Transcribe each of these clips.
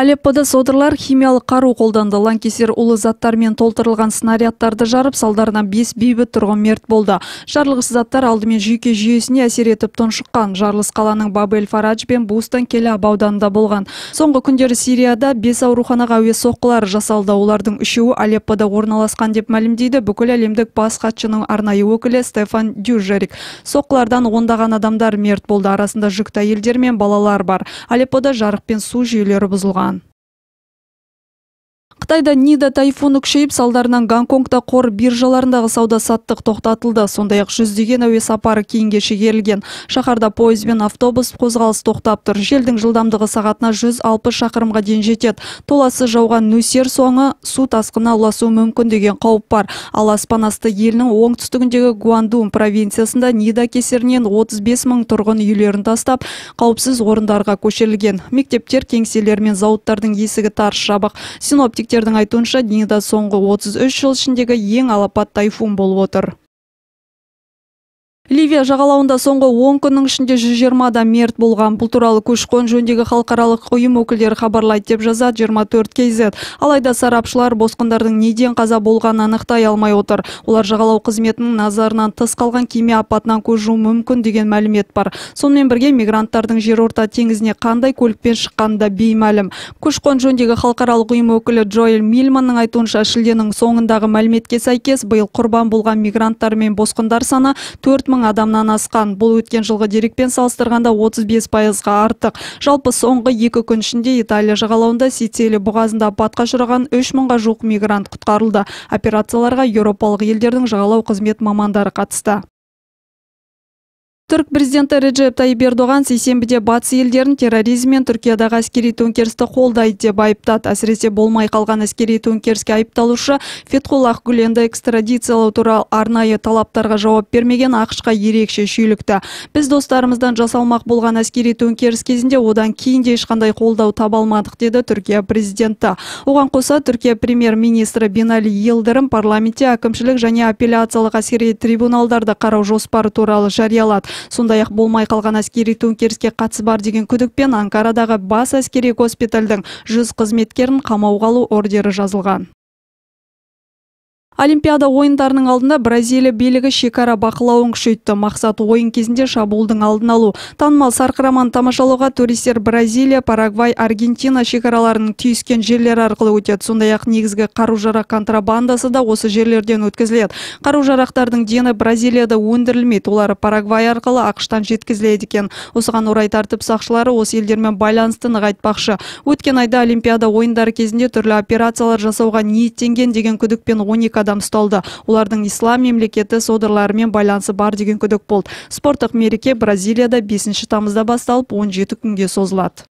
алеппода содырлар химиялык каруу колдонду лаңкестер улуу заттар менен толтурулган снаряддарды жарып салдарынан беш бейбит тургун мерт болду жарылгыч заттар алды менен жүйке жүйөсүнө асер этип туншуккан жарылыш калаанын бабель фарадж бен бустан келаб абагында болгон соңку күндөрү сирияда бес ооруканага авиа соккулар жасалды. Улардын үчөөү алепподо орналашкан деп маалимдейди бүкүл элемдик бас катчынын арнайы өкүлү стефан дюжерик. Соккулардан ондаган адамдар мерт болду арасында жүктүү айелдер менен балалар бар. Алепподо жарык пен суу жүйөлөрү бузулган кытайда нида тайфуну күчөйүп салдарынан гонконгдо кор биржаларындагы сауда саттык токтотулду сондай ак жүздөгөн абий сапары кейинге шегерилген шаарда поезд менен автобус козголушу токтоптур желдин жылдамдыгы саатына жүз алпыс шакырымга чейин жетет толассыз жауган нөсер соңу суу таскынына улашуу мүмкүн деген кооп бар. Ал аспан асты элинин оңтүстүгүндөгү гуандун провинциясында нида кесиринен отуз беш миң тургун үйлөрүн тастап кауіпсіз орындарга көчүрүлгөн мектептер кеңселер менен заводдордун эсиги тарс жабык синоптик синоптиктердин айтуунча нида соңку отуз үч жыл ичиндеги эң алапат тайфун болуп отур ливия жағалауында соңғы 10 күннің ішінде 120 адам мерт болған. Бұл туралы көші қон жөніндегі халықаралық ұйым өкілдері хабарлайды деп жазады 24 kz алайда сарапшылар босқындардың неден қаза болғанын анықтай алмай отыр. Олар жағалау қызметінің назарынан тыс қалған кеме апатынан көз мүмкін деген мәлімет бар. Сонымен бірге мигранттардың жерорта теңізіне қандай көлікпен шыққаны да беймәлім. Көші қон жөніндегі халықаралық ұйым өкілі джоэл мильманның айтуынша шілденің соңындағы мәліметке сәйкес биыл құрбан болған мигранттар мен босқындар саны төрт адамнан асқан. Бұл өткен жылғы дерекпен салыстырғанда 35 пайызға артық. Жалпы соңғы екі күн ішінде италия жағалауында сицилия бұғазында апатқа ұшыраған үш мыңға жуық мигрант құтқарылды. Операцияларға еуропалық елдердің жағалау қызмет мамандары қатысты. Түрк президенті реджеп тайып эрдоган сейсенбіде батыс елдерін терроризм мен түркиядағы әскери төңкерісті қолдайды деп айыптады. Әсіресе болмай қалған әскери төңкеріске айыпталушы фетхуллах гүленді экстрадициялау туралы арнайы талаптарға жауап бермеген ақшқа ерекше шүйлікті. Біз достарымыздан жасалмақ болған әскери төңкеріс кезінде одан кейін де ешқандай қолдау таба алмадық деді түркия президенті. Оған қоса түркия премьер министрі бинали йылдырым парламентте әкімшілік және апелляциялық әскери трибуналдарды қарау жоспары туралы жариялады. Сондай ақ болмай қалған әскери төңкеріске қатысы бар деген күдікпен анкарадағы бас әскери госпитальдің жүз қызметкерін қамауға алу ордері жазылған. Олимпиада ойындарының алдында бразилия билігі шекара бақылауын күшейтті. Мақсат ойын кезінде шабуылдың алдын алу. Танымал сарқыраманы тамашалауға туристер бразилия парагвай аргентина шекараларының түйіскен жерлері арқылы өтеді. Сондай ақ негізгі қару жарақ контрабандасы да осы жерлерден өткізіледі. Қару жарақтардың дені бразилияда өндірілмейді. Олар парагвай арқылы ақштан жеткізіледі екен. Осыған орай тәртіп сақшылары осы елдермен байланысты нығайтпақшы. Өткен айда олимпиада ойындары кезінде түрлі операциялар жасауға ниеттенген деген күдікпен он екі адам ұсталды. Олардың ислам мемлекеті содырларымен байланысы бар деген күдік болды. Спорттық мереке бразилияда бесінші тамызда басталып 17 күнге созылады.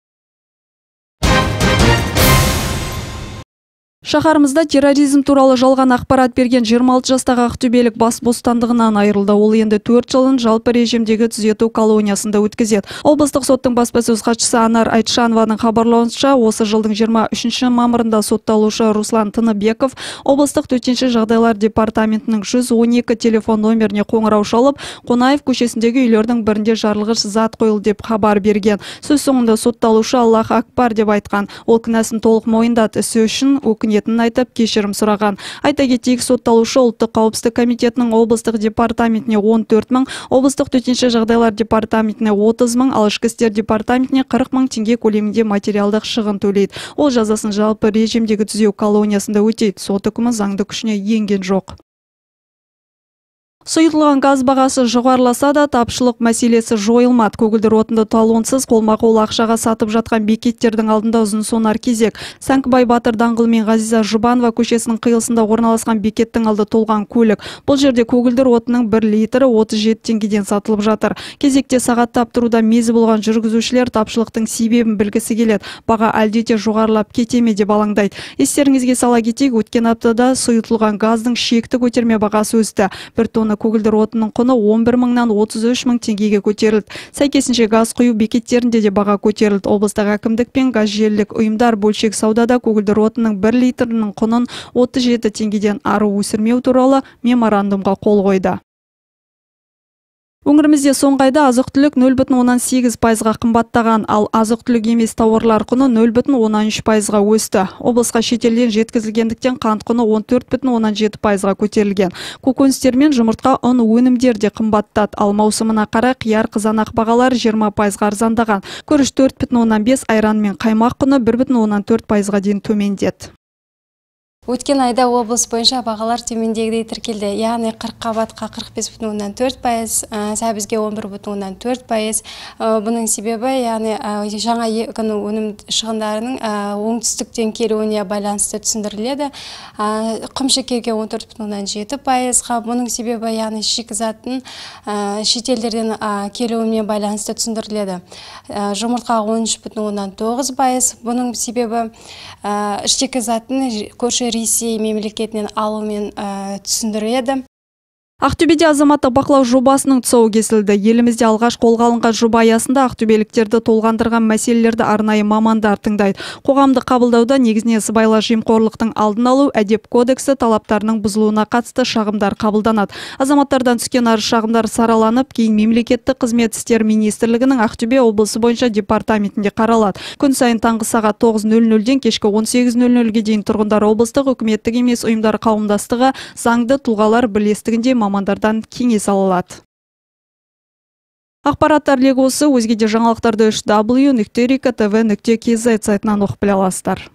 Шаһарымызда терроризм туралы жалған ақпарат берген 26 жастағы ақтөбелік бас бостандығынан айырылды. Ол енді төрт жылын жалпы режимдегі түзету колониясында өткізеді. Облыстық соттың баспасөз хатшысы анар айтшанованың хабарлауынша осы жылдың 23 мамырында сотталушы руслан тыныбеков облыстық төтенше жағдайлар департаментінің 112 телефон номеріне қоңырау шалып қонаев көшесіндегі үйлердің бірінде жарылғыш зат қойылды деп хабар берген. Сөз соңында сотталушы аллах акбар деп айтқан. Ол кінәсін толық мойындады. Ісі үшін өкінетінін айтып кешірім сұраған. Айта кетейік сотталушы ұлттық қауіпсіздік комитетінің облыстық департаментіне 14 мың облыстық төтенше жағдайлар департаментіне 30 мың ал ішкі істер департаментіне 40 мың теңге көлемінде материалдық шығын төлейді. Ол жазасын жалпы режимдегі түзеу колониясында өтейді. Сот үкімі заңды күшіне енген жоқ. Сұйытылған газ бағасы жоғарыласа да тапшылық мәселесі жойылмады. Көгілдір отынды талонсыз қолма қол ақшаға сатып жатқан бекеттердің алдында ұзын сонар кезек. Сәңкібай батыр даңғылы мен ғазиза жұбанова көшесінің қиылысында орналасқан бекеттің алды толған көлік. Бұл жерде көгілдір отынның бір литрі 37 теңгеден сатылып жатыр. Кезекте сағаттап тұруда мезі болған жүргізушілер тапшылықтың себебін білгісі келеді. Баға әлде де жоғарылап кете ме деп алаңдайды. Естеріңізге сала кетейік өткен аптада сұйытылған газдың шекті көтерме бағасы өсті. Бір тонна көгілдір отынның құны 11 мыңнан 33 мың теңгеге көтерілді. Сәйкесінше газ құю бекеттерінде де баға көтерілді. Облыстық әкімдік пен газ желілік ұйымдар бөлшек саудада көгілдір отынның бір литрінің құнын 37 теңгеден ары өсірмеу туралы меморандумға қол қойды. Өңірімізде соңғы айда азық түлік нөл бүтін оннан сегіз пайызға қымбаттаған ал азық түлік емес тауарлар құны нөл бүтін оннан үш пайызға өсті. Облысқа шетелден жеткізілгендіктен қант құны он төрт бүтін оннан жеті пайызға көтерілген. Көкөністер мен жұмыртқа ұн өнімдері де қымбаттады. Ал маусымына қарай қияр қызанақ бағалары жиырма пайызға арзандаған. Күріш төрт бүтін оннан бес айран мен қаймақ құны бір бүтін оннан төрт пайызға дейін төмендеді. Өткен айда облыс бойынша бағалар төмендегідей тіркелді. Яғни қырыққабатқа қырық бес бүтін оннан төрт пайыз сәбізге он бір бүтін оннан төрт пайыз. Бұның себебі яғни жаңа күні өнім шығындарының оңтүстіктен келуіне байланысты түсіндіріледі. Құмшекерге он төрт бүтін оннан жеті пайызға. Бұның себебі яғни шикізаттың шетелдерден келуімен байланысты түсіндіріледі. Жұмыртқа он үш бүтін оннан тоғыз пайыз. Бұның себебі шикізаттың көрші ресей мемлекетінен алумен түсіндіреді. Ақтөбеде азаматтық бақылау жобасының тұсауы кесілді. Елімізде алғаш қолға алынған жоба аясында ақтөбеліктерді толғандырған мәселелерді арнайы мамандар тыңдайды. Қоғамдық қабылдауда негізінен сыбайлас жемқорлықтың алдын алу әдеп кодексі талаптарының бұзылуына қатысты шағымдар қабылданады. Азаматтардан түскен арыз шағымдар сараланып кейін мемлекеттік қызмет істері министрлігінің ақтөбе облысы бойынша департаментінде қаралады. Күн сайын таңғы сағат тоғыз нөл нөлден кешкі он сегіз нөл нөлге дейін тұрғындар облыстық үкіметтік емес ұйымдар қауымдастығы заңды тұлғалар бірлестігінде мамандардан кеңес ала алады. Ақпараттар легі осы өзге де жаңалықтарды үш w нүкте рика тв нүкте кз сайтынан оқып біле аласыздар.